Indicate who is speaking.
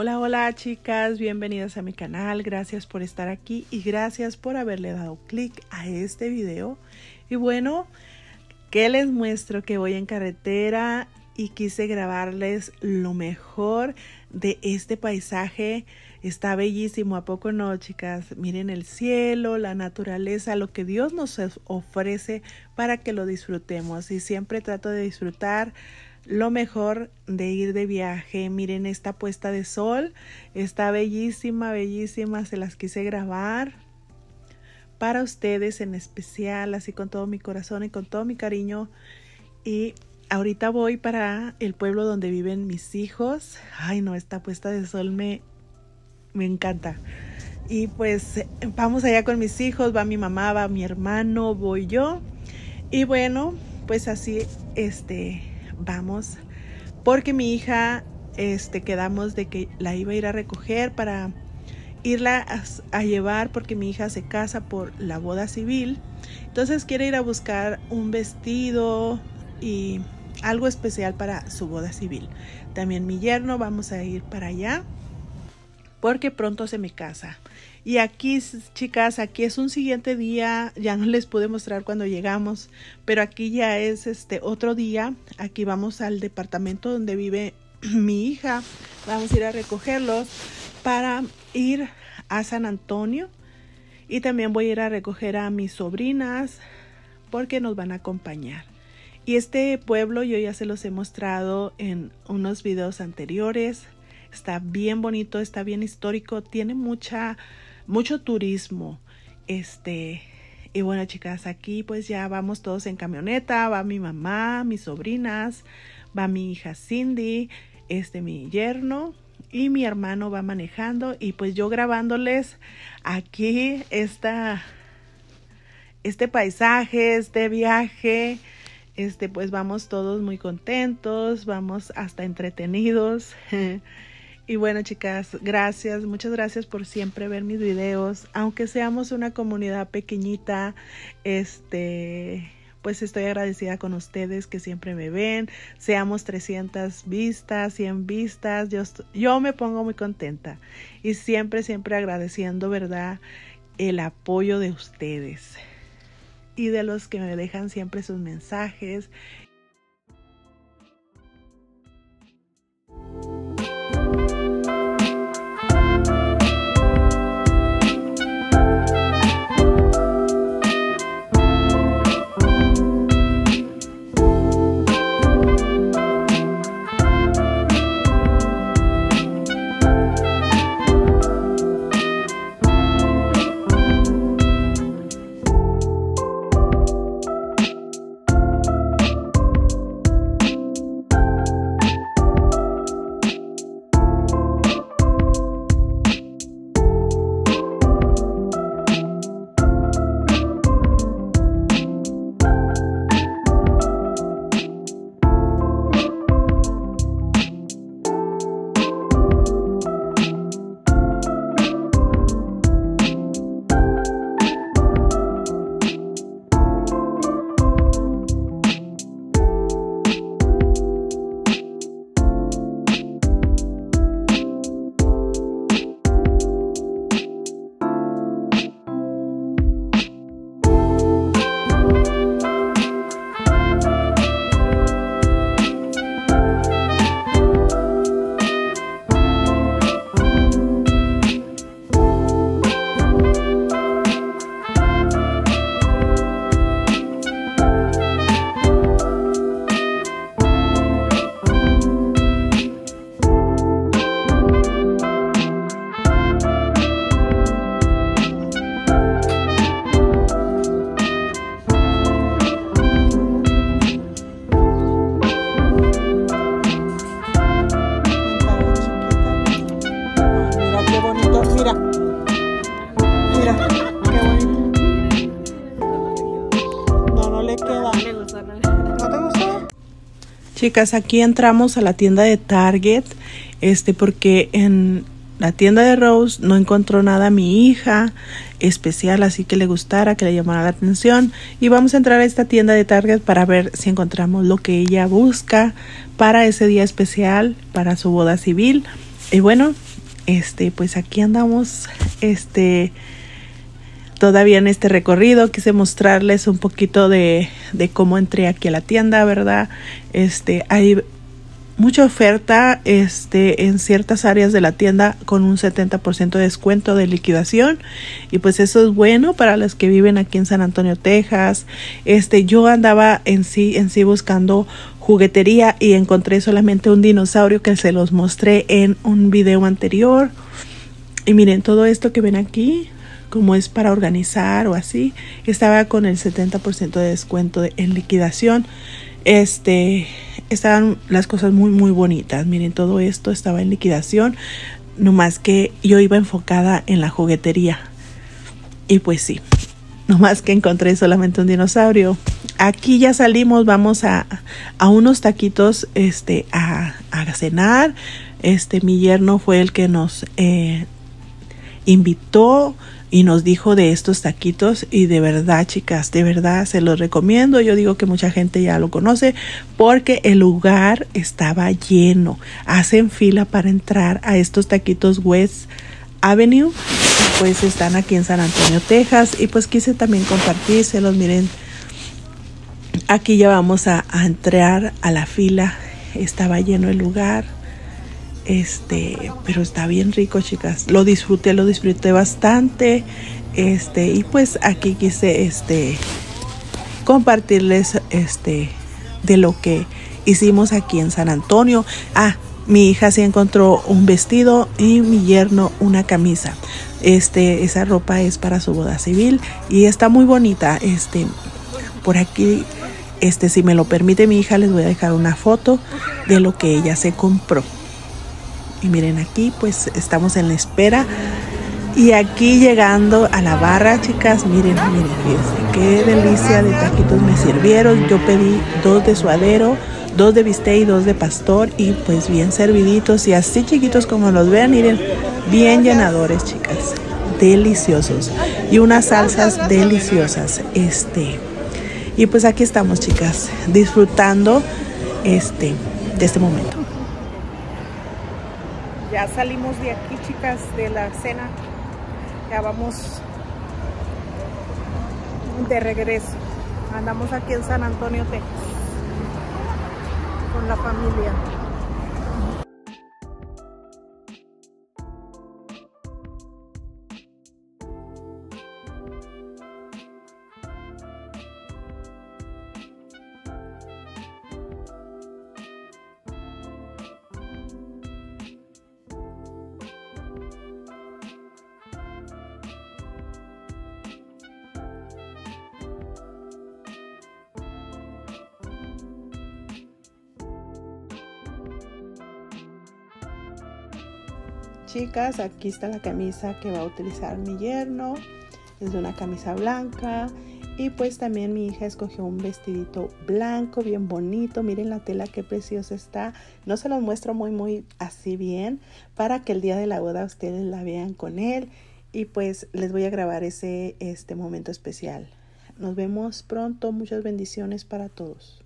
Speaker 1: Hola, hola chicas, bienvenidas a mi canal, gracias por estar aquí y gracias por haberle dado clic a este video. Y bueno, ¿qué les muestro? Que voy en carretera y quise grabarles lo mejor de este paisaje. Está bellísimo, ¿a poco no, chicas? Miren el cielo, la naturaleza, lo que Dios nos ofrece para que lo disfrutemos. Y siempre trato de disfrutar lo mejor de ir de viaje. Miren esta puesta de sol. Está bellísima, bellísima. Se las quise grabar para ustedes en especial, así con todo mi corazón y con todo mi cariño. Y ahorita voy para el pueblo donde viven mis hijos. Ay, no, esta puesta de sol me, me encanta. Y pues vamos allá con mis hijos, va mi mamá, va mi hermano, voy yo. Y bueno, pues así, este, vamos, porque mi hija, este, quedamos de que la iba a ir a recoger para irla a, llevar porque mi hija se casa por la boda civil. Entonces quiere ir a buscar un vestido y algo especial para su boda civil. También mi yerno, vamos a ir para allá porque pronto se me casa. Y aquí, chicas, aquí es un siguiente día, ya no les pude mostrar cuando llegamos, pero aquí ya es este otro día. Aquí vamos al departamento donde vive mi hija. Vamos a ir a recogerlos para ir a San Antonio. Y también voy a ir a recoger a mis sobrinas porque nos van a acompañar. Y este pueblo yo ya se los he mostrado en unos videos anteriores. Está bien bonito, está bien histórico, tiene mucha mucho turismo. Este, y bueno, chicas, aquí pues ya vamos todos en camioneta, va mi mamá, mis sobrinas, va mi hija Cindy, este mi yerno y mi hermano va manejando y pues yo grabándoles aquí esta este paisaje, este viaje, este pues vamos todos muy contentos, vamos hasta entretenidos. Y bueno, chicas, gracias, muchas gracias por siempre ver mis videos. Aunque seamos una comunidad pequeñita, este, pues estoy agradecida con ustedes que siempre me ven. Seamos 300 vistas, 100 vistas, yo, yo me pongo muy contenta. Y siempre, siempre agradeciendo, ¿verdad? El apoyo de ustedes y de los que me dejan siempre sus mensajes Chicas, aquí entramos a la tienda de Target, este, porque en la tienda de Rose no encontró nada a mi hija especial, así que le gustara, que le llamara la atención. Y vamos a entrar a esta tienda de Target para ver si encontramos lo que ella busca para ese día especial, para su boda civil. Y bueno, este, pues aquí andamos, este, todavía en este recorrido. Quise mostrarles un poquito de, de cómo entré aquí a la tienda, ¿verdad? Este, hay mucha oferta este, en ciertas áreas de la tienda con un 70% de descuento de liquidación y pues eso es bueno para los que viven aquí en San Antonio, Texas. Este, yo andaba en sí en sí buscando juguetería y encontré solamente un dinosaurio que se los mostré en un video anterior. Y miren todo esto que ven aquí, como es para organizar o así, estaba con el 70% de descuento en liquidación. Este, estaban las cosas muy, muy bonitas. Miren, todo esto estaba en liquidación. No más que yo iba enfocada en la juguetería. Y pues sí, no más que encontré solamente un dinosaurio. Aquí ya salimos, vamos a, a unos taquitos este, a, a, cenar. Este, mi yerno fue el que nos eh, invitó y nos dijo de estos taquitos y de verdad chicas, de verdad se los recomiendo. Yo digo que mucha gente ya lo conoce porque el lugar estaba lleno. Hacen fila para entrar a estos taquitos West Avenue. Pues están aquí en San Antonio, Texas y pues quise también compartírselos. Miren, aquí ya vamos a, a entrar a la fila. Estaba lleno el lugar este, pero está bien rico, chicas. Lo disfruté, lo disfruté bastante. Este, y pues aquí quise este compartirles este de lo que hicimos aquí en San Antonio. Ah, mi hija se encontró un vestido y mi yerno una camisa. Este, esa ropa es para su boda civil y está muy bonita. Este, por aquí, este, si me lo permite mi hija, les voy a dejar una foto de lo que ella se compró. Y miren aquí, pues estamos en la espera. Y aquí llegando a la barra, chicas, miren, miren, fíjense, qué delicia de taquitos me sirvieron. Yo pedí dos de suadero, dos de bistec y dos de pastor y pues bien serviditos y así chiquitos como los vean, miren, bien llenadores, chicas, deliciosos y unas salsas deliciosas, este. Y pues aquí estamos, chicas, disfrutando este de este momento. Ya salimos de aquí, chicas, de la cena. Ya vamos de regreso. Andamos aquí en San Antonio, Texas, con la familia. Chicas, aquí está la camisa que va a utilizar mi yerno. Es de una camisa blanca. Y pues también mi hija escogió un vestidito blanco, bien bonito. Miren la tela, qué preciosa está. No se los muestro muy, muy así bien para que el día de la boda ustedes la vean con él. Y pues les voy a grabar ese este momento especial. Nos vemos pronto. Muchas bendiciones para todos.